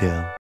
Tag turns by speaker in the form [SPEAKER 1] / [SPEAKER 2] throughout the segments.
[SPEAKER 1] Dale.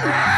[SPEAKER 2] Ah!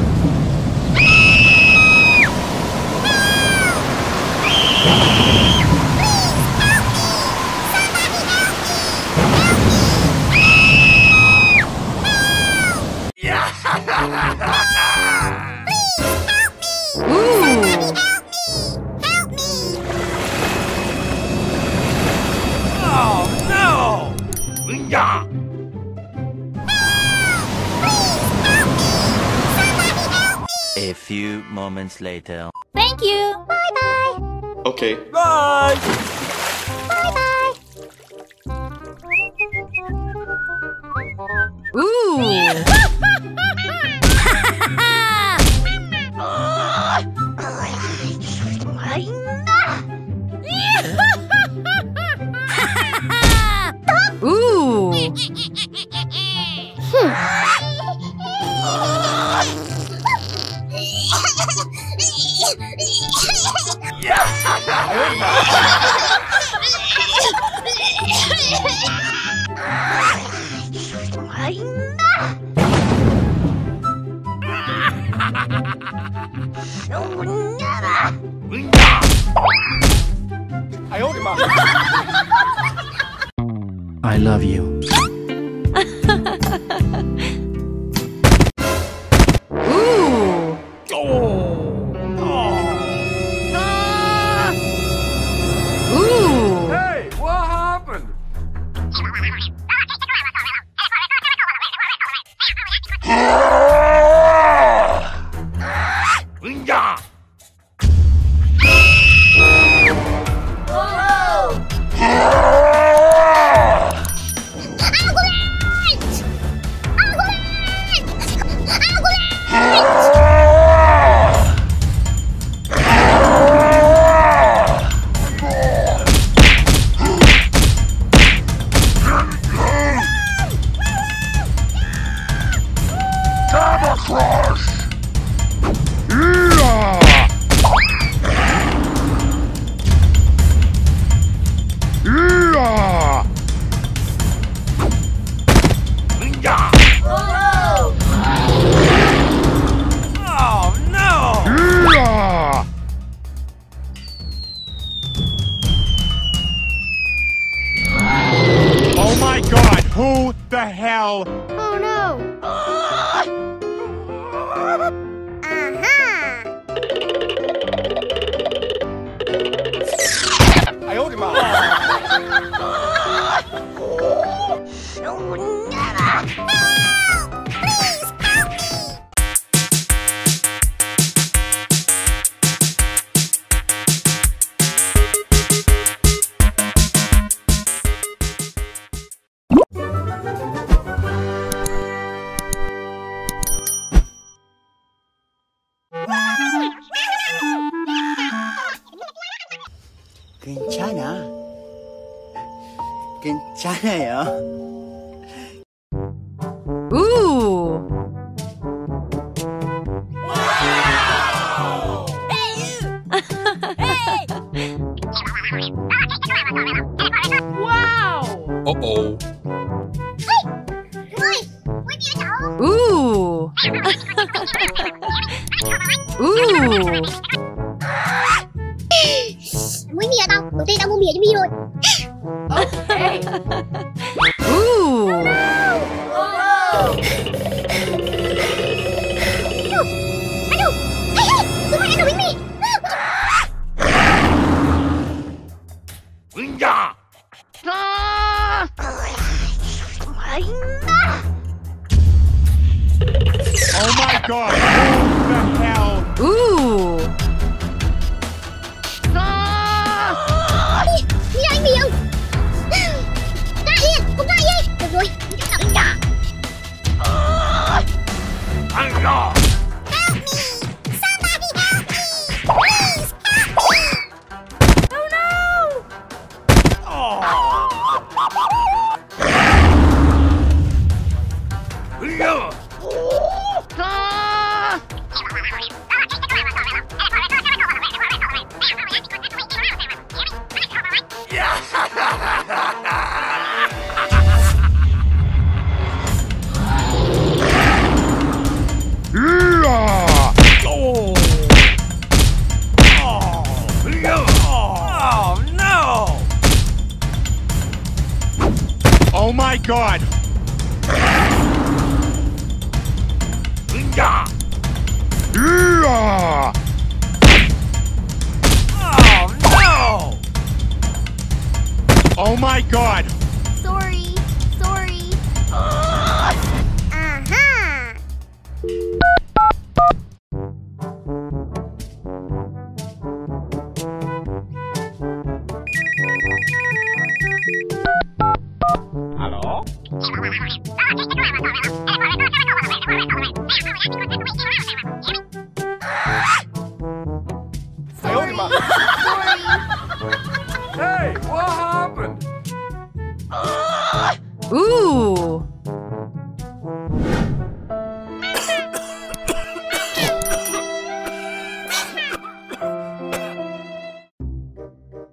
[SPEAKER 2] few moments later.
[SPEAKER 3] Thank you. Bye-bye.
[SPEAKER 4] Okay.
[SPEAKER 1] Bye.
[SPEAKER 3] Bye-bye.
[SPEAKER 5] Ooh.
[SPEAKER 3] Tuy tao mua bìa cho Mi rồi Okay
[SPEAKER 1] Ooh.
[SPEAKER 6] Oh
[SPEAKER 7] no.
[SPEAKER 2] Oh
[SPEAKER 8] no.
[SPEAKER 7] hey, what happened?
[SPEAKER 5] Ooh.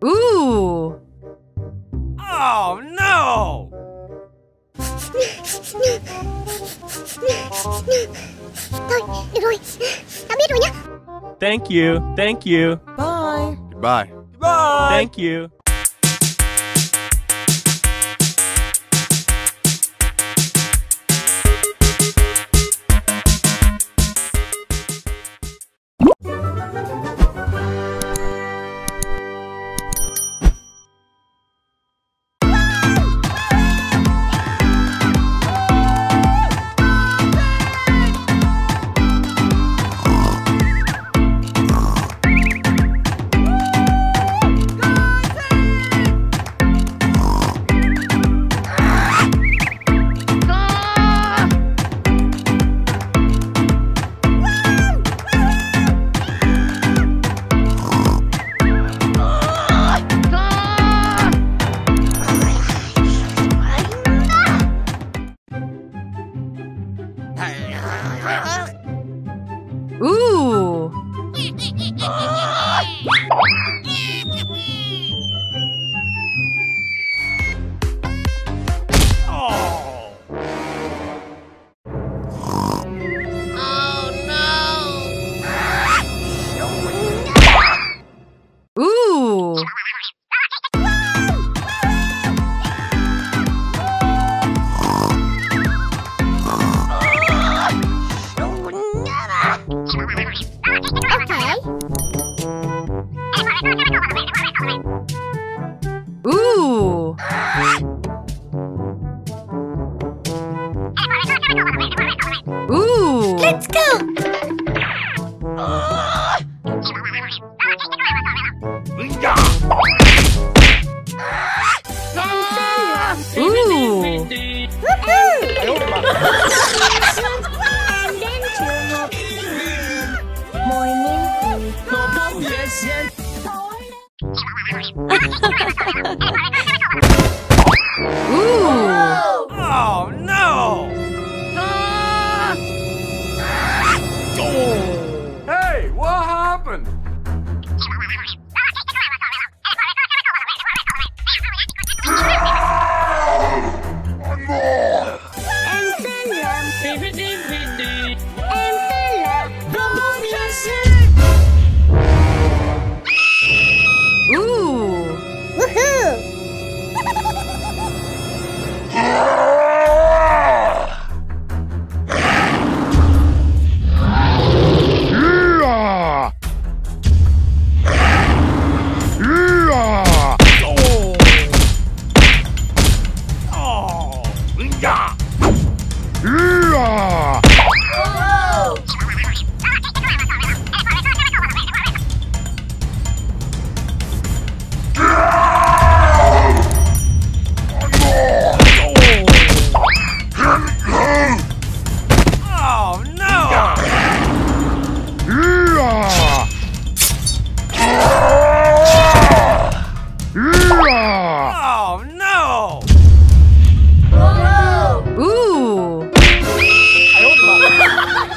[SPEAKER 5] Ooh.
[SPEAKER 7] Oh, no.
[SPEAKER 1] Thank you. Thank you.
[SPEAKER 7] Goodbye. Goodbye.
[SPEAKER 1] Thank you.
[SPEAKER 8] Okay.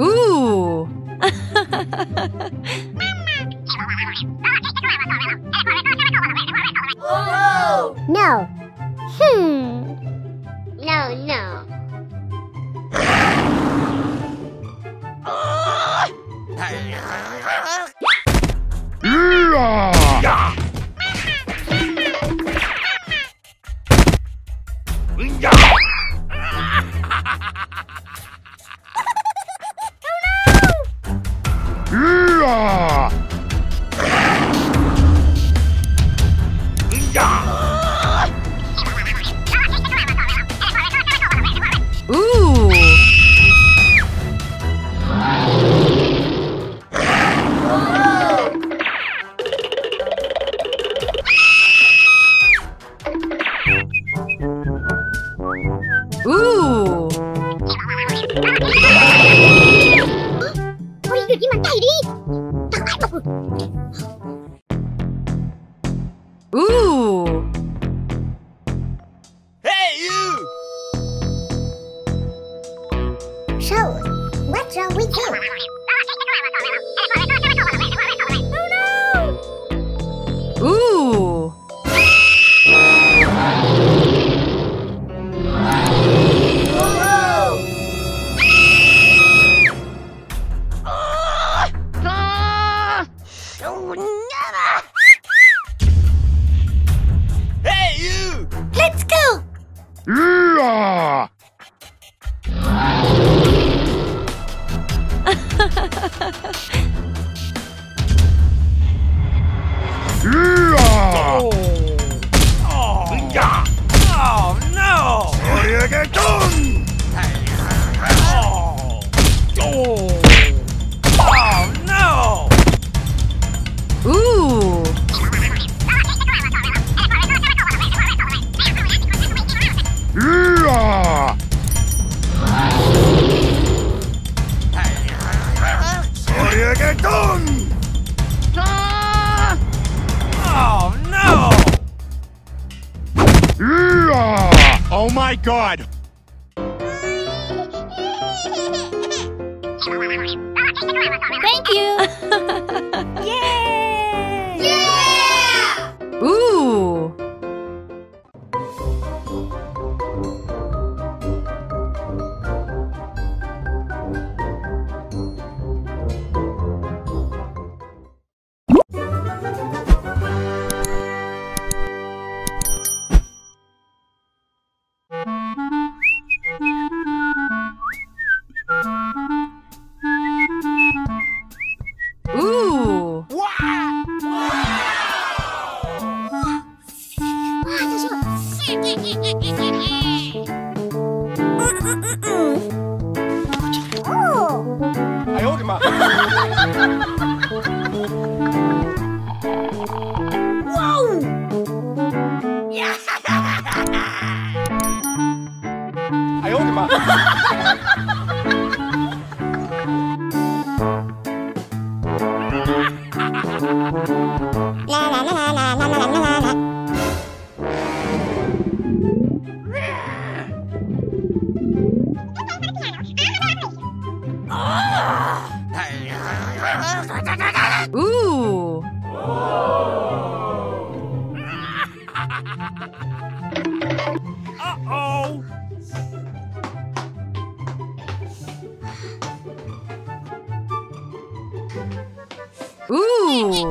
[SPEAKER 5] Ooh.
[SPEAKER 7] No.
[SPEAKER 5] Ooh.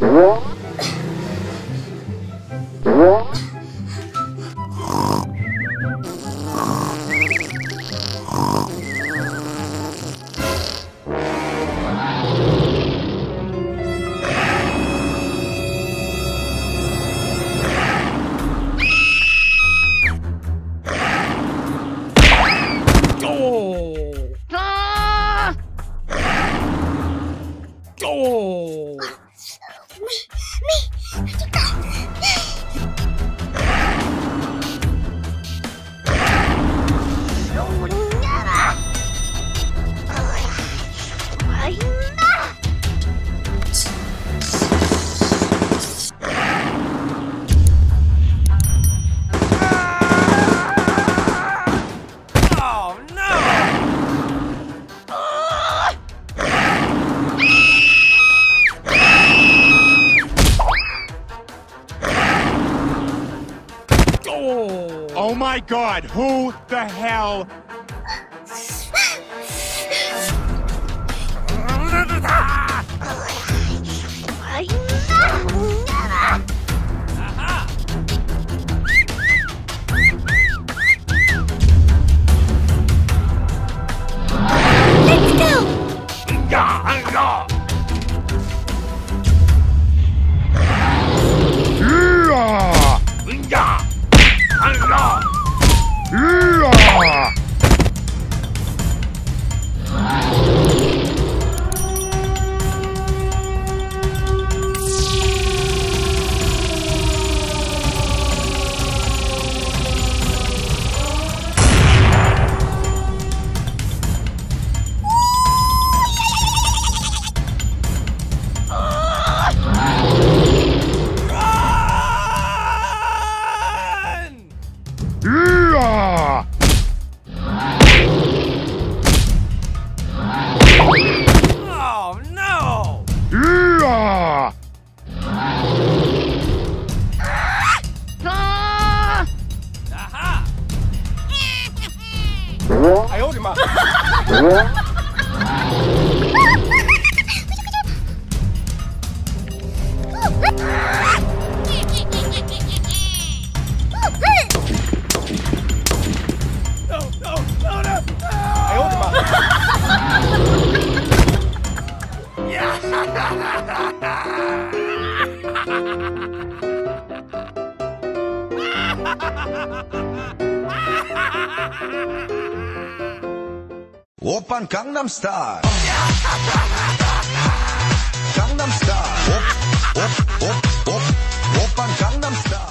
[SPEAKER 2] God, who the hell
[SPEAKER 9] Open Gangnam
[SPEAKER 2] Style.
[SPEAKER 8] Gangnam
[SPEAKER 5] Style.
[SPEAKER 8] Op, op,
[SPEAKER 2] op, op, Open Gangnam Style.